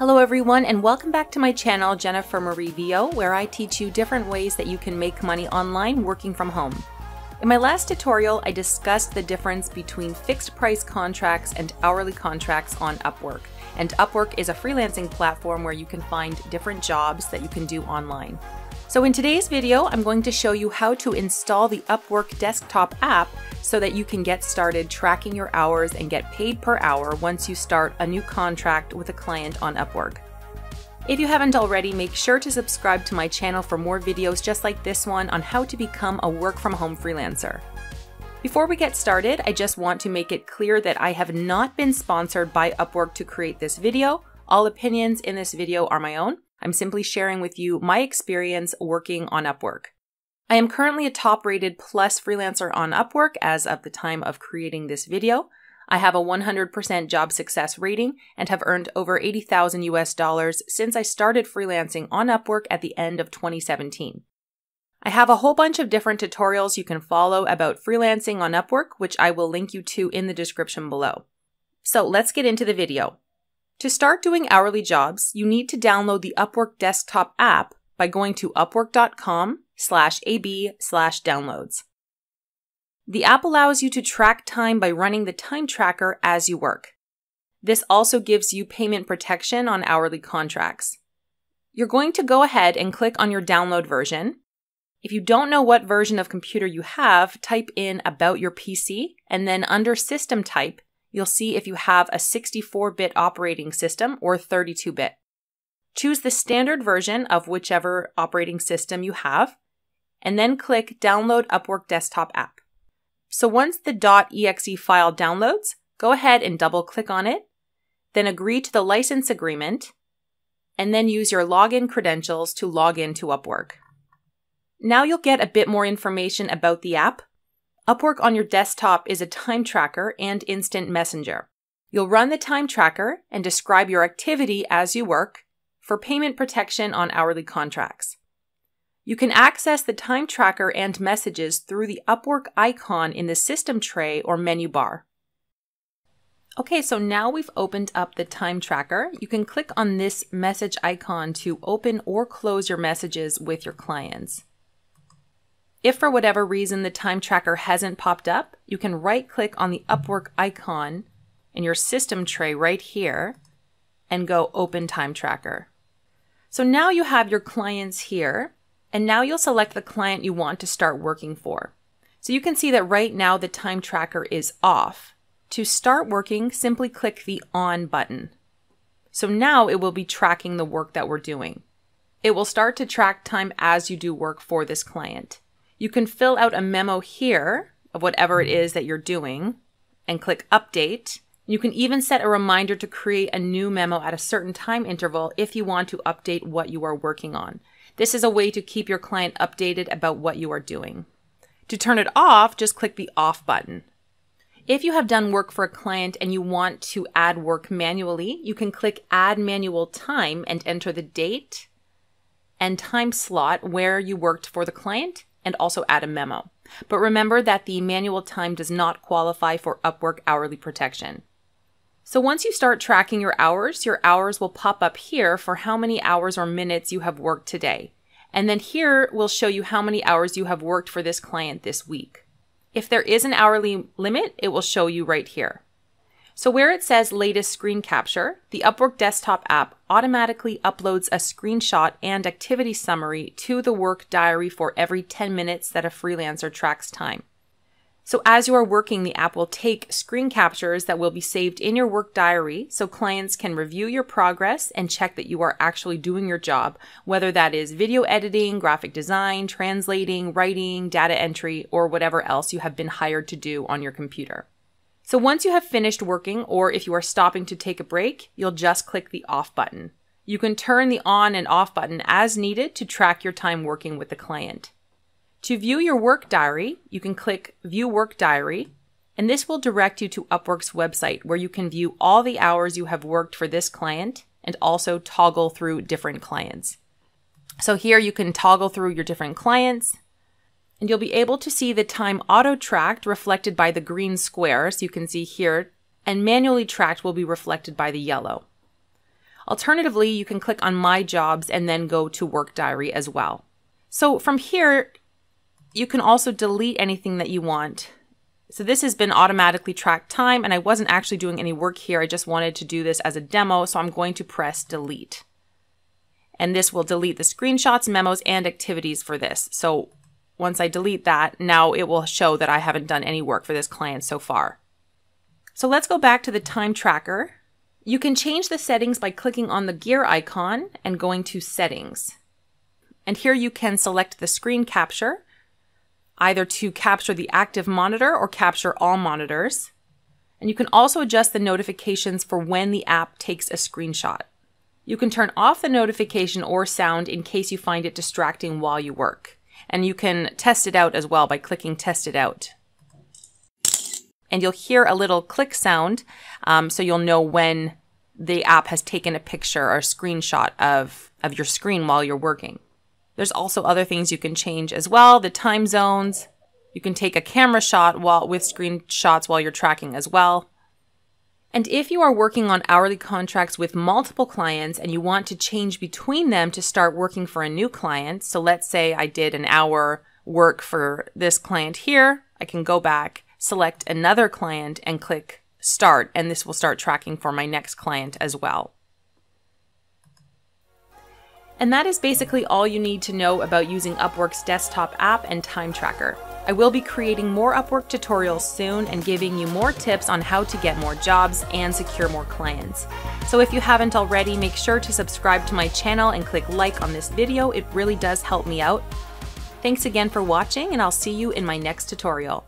Hello everyone and welcome back to my channel Jennifer Marie VO where I teach you different ways that you can make money online working from home. In my last tutorial I discussed the difference between fixed price contracts and hourly contracts on Upwork. And Upwork is a freelancing platform where you can find different jobs that you can do online. So in today's video, I'm going to show you how to install the Upwork desktop app so that you can get started tracking your hours and get paid per hour once you start a new contract with a client on Upwork. If you haven't already, make sure to subscribe to my channel for more videos just like this one on how to become a work from home freelancer. Before we get started, I just want to make it clear that I have not been sponsored by Upwork to create this video. All opinions in this video are my own. I'm simply sharing with you my experience working on Upwork. I am currently a top rated plus freelancer on Upwork as of the time of creating this video. I have a 100% job success rating and have earned over 80,000 US dollars since I started freelancing on Upwork at the end of 2017. I have a whole bunch of different tutorials you can follow about freelancing on Upwork, which I will link you to in the description below. So let's get into the video. To start doing hourly jobs, you need to download the Upwork desktop app by going to upwork.com slash ab slash downloads. The app allows you to track time by running the time tracker as you work. This also gives you payment protection on hourly contracts. You're going to go ahead and click on your download version. If you don't know what version of computer you have, type in about your PC and then under system type, you'll see if you have a 64 bit operating system or 32 bit. Choose the standard version of whichever operating system you have, and then click Download Upwork Desktop App. So once the .exe file downloads, go ahead and double click on it, then agree to the license agreement, and then use your login credentials to log in to Upwork. Now you'll get a bit more information about the app, Upwork on your desktop is a time tracker and instant messenger. You'll run the time tracker and describe your activity as you work for payment protection on hourly contracts. You can access the time tracker and messages through the Upwork icon in the system tray or menu bar. Okay, so now we've opened up the time tracker. You can click on this message icon to open or close your messages with your clients. If for whatever reason the time tracker hasn't popped up, you can right click on the Upwork icon in your system tray right here and go open time tracker. So now you have your clients here and now you'll select the client you want to start working for. So you can see that right now the time tracker is off. To start working, simply click the on button. So now it will be tracking the work that we're doing. It will start to track time as you do work for this client. You can fill out a memo here of whatever it is that you're doing and click update. You can even set a reminder to create a new memo at a certain time interval if you want to update what you are working on. This is a way to keep your client updated about what you are doing. To turn it off, just click the off button. If you have done work for a client and you want to add work manually, you can click add manual time and enter the date and time slot where you worked for the client and also add a memo. But remember that the manual time does not qualify for Upwork hourly protection. So once you start tracking your hours, your hours will pop up here for how many hours or minutes you have worked today. And then here will show you how many hours you have worked for this client this week. If there is an hourly limit, it will show you right here. So where it says latest screen capture, the Upwork desktop app automatically uploads a screenshot and activity summary to the work diary for every 10 minutes that a freelancer tracks time. So as you are working, the app will take screen captures that will be saved in your work diary so clients can review your progress and check that you are actually doing your job, whether that is video editing, graphic design, translating, writing, data entry, or whatever else you have been hired to do on your computer. So once you have finished working, or if you are stopping to take a break, you'll just click the off button. You can turn the on and off button as needed to track your time working with the client. To view your work diary, you can click View Work Diary, and this will direct you to Upwork's website where you can view all the hours you have worked for this client and also toggle through different clients. So here you can toggle through your different clients, and you'll be able to see the time auto tracked reflected by the green squares you can see here, and manually tracked will be reflected by the yellow. Alternatively, you can click on My Jobs and then go to Work Diary as well. So from here, you can also delete anything that you want. So this has been automatically tracked time and I wasn't actually doing any work here. I just wanted to do this as a demo. So I'm going to press delete. And this will delete the screenshots, memos, and activities for this. So once I delete that, now it will show that I haven't done any work for this client so far. So let's go back to the time tracker. You can change the settings by clicking on the gear icon and going to settings. And here you can select the screen capture, either to capture the active monitor or capture all monitors. And you can also adjust the notifications for when the app takes a screenshot. You can turn off the notification or sound in case you find it distracting while you work. And you can test it out as well by clicking test it out. And you'll hear a little click sound, um, so you'll know when the app has taken a picture or a screenshot of, of your screen while you're working. There's also other things you can change as well, the time zones. You can take a camera shot while with screenshots while you're tracking as well. And if you are working on hourly contracts with multiple clients and you want to change between them to start working for a new client, so let's say I did an hour work for this client here, I can go back, select another client and click start, and this will start tracking for my next client as well. And that is basically all you need to know about using Upwork's desktop app and time tracker. I will be creating more Upwork tutorials soon and giving you more tips on how to get more jobs and secure more clients. So if you haven't already, make sure to subscribe to my channel and click like on this video. It really does help me out. Thanks again for watching and I'll see you in my next tutorial.